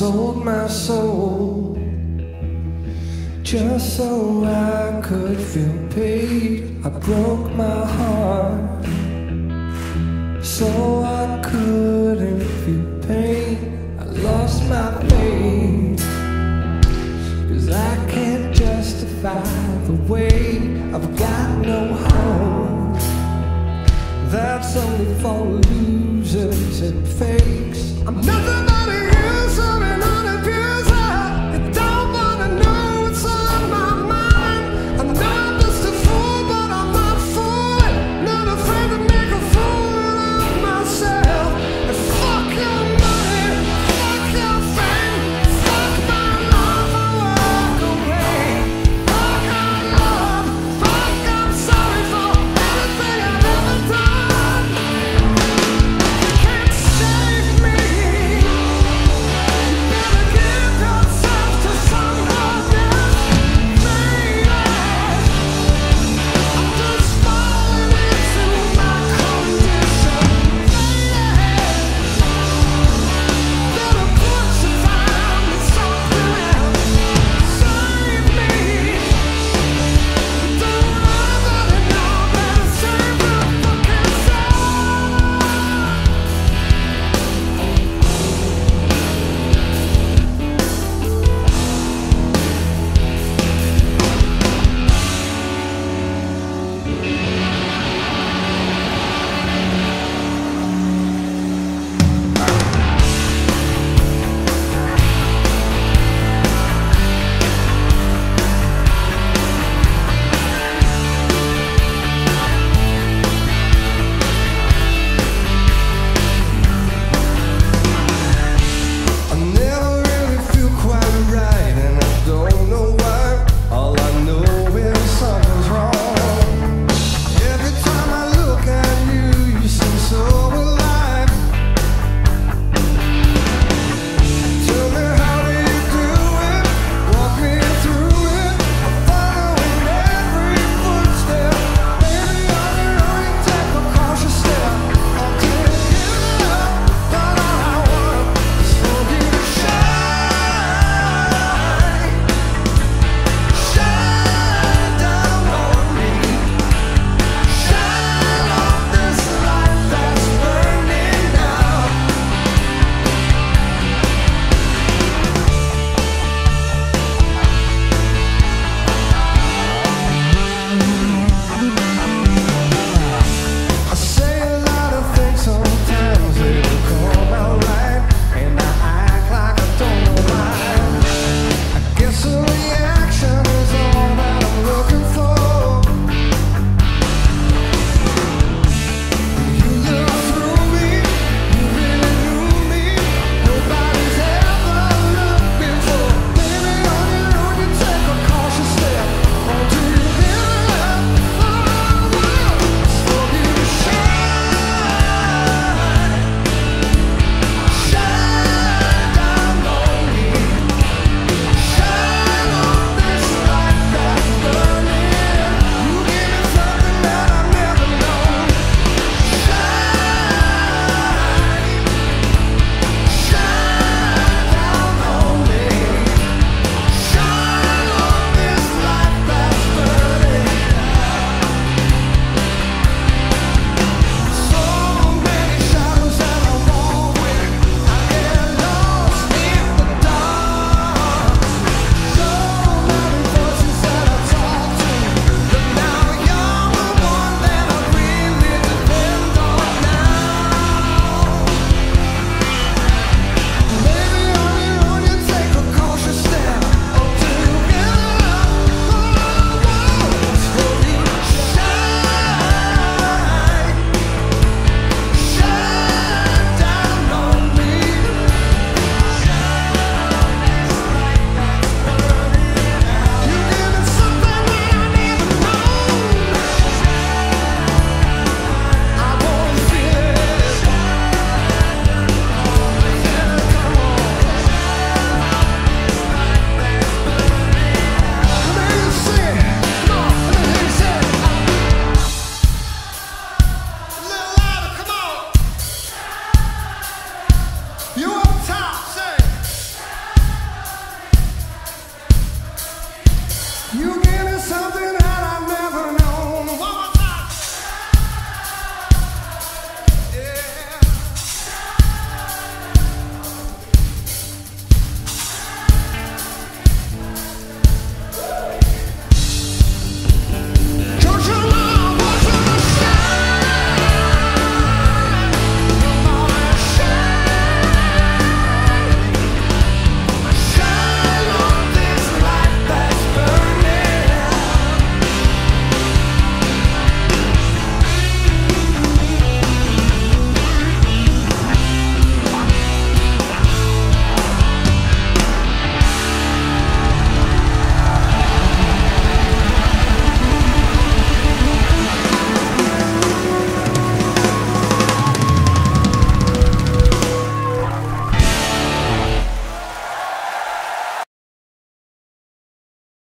sold my soul just so I could feel paid. I broke my heart so I couldn't feel pain. I lost my faith cause I can't justify the way I've got no home. That's only for losers and fakes. I'm nothing but a gonna be You give me something that I never know.